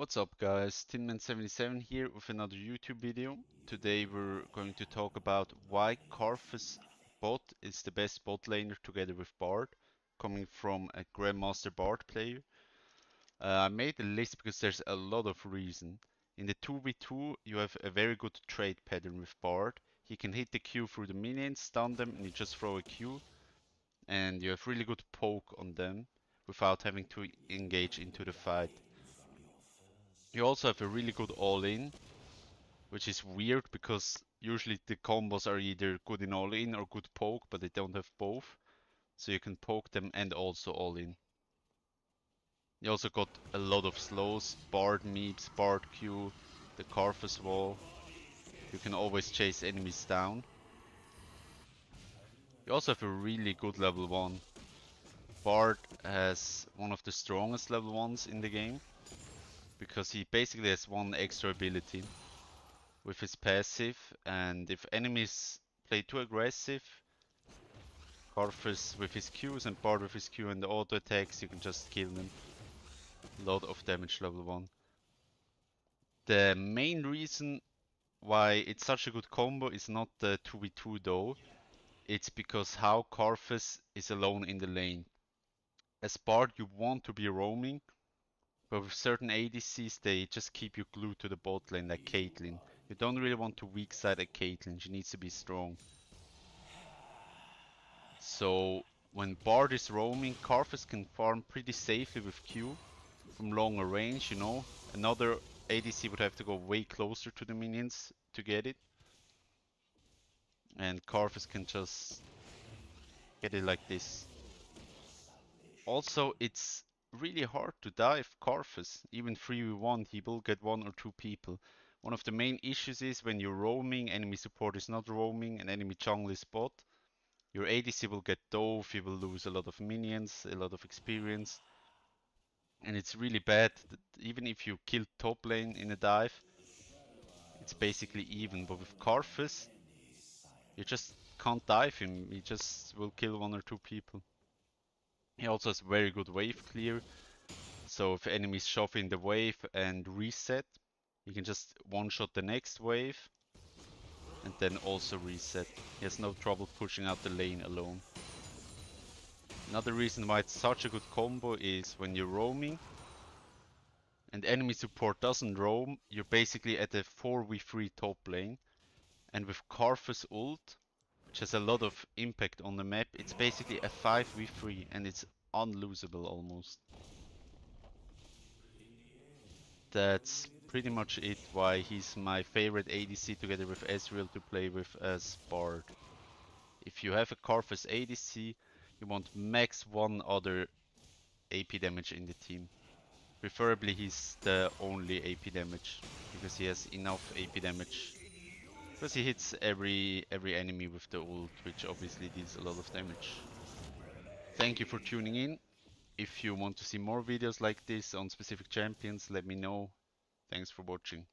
What's up guys, Tinman77 here with another YouTube video. Today we're going to talk about why Karthus bot is the best bot laner together with Bard, coming from a Grandmaster Bard player. Uh, I made a list because there's a lot of reason. In the 2v2 you have a very good trade pattern with Bard. He can hit the Q through the minions, stun them and you just throw a Q. And you have really good poke on them without having to engage into the fight. You also have a really good all-in, which is weird because usually the combos are either good in all-in or good poke, but they don't have both. So you can poke them and also all-in. You also got a lot of slows, Bard Meeps, Bard Q, the Karthus wall. You can always chase enemies down. You also have a really good level 1. Bard has one of the strongest level 1s in the game because he basically has one extra ability with his passive and if enemies play too aggressive Karthus with his Qs and Bard with his Q and the auto attacks you can just kill them. Lot of damage level 1. The main reason why it's such a good combo is not the 2v2 though. It's because how Karthus is alone in the lane. As Bard you want to be roaming but with certain ADCs, they just keep you glued to the bot lane like Caitlyn. You don't really want to weak side a Caitlyn, she needs to be strong. So when Bard is roaming, Karthus can farm pretty safely with Q from longer range, you know. Another ADC would have to go way closer to the minions to get it. And Karthus can just get it like this. Also, it's really hard to dive Karthus. Even 3v1 he will get one or two people. One of the main issues is when you're roaming, enemy support is not roaming, and enemy jungle is bot. Your ADC will get dove, you will lose a lot of minions, a lot of experience. And it's really bad that even if you kill top lane in a dive, it's basically even. But with Karthus, you just can't dive him, he just will kill one or two people. He also has very good wave clear. So if enemies shove in the wave and reset, you can just one-shot the next wave and then also reset. He has no trouble pushing out the lane alone. Another reason why it's such a good combo is when you're roaming and enemy support doesn't roam, you're basically at a 4v3 top lane. And with Karthus ult, which has a lot of impact on the map. It's basically a 5v3 and it's unlosable almost. That's pretty much it why he's my favorite ADC together with Ezreal to play with as Bard. If you have a Karthus ADC, you want max one other AP damage in the team. Preferably he's the only AP damage, because he has enough AP damage because he hits every every enemy with the ult, which obviously deals a lot of damage. Thank you for tuning in. If you want to see more videos like this on specific champions, let me know. Thanks for watching.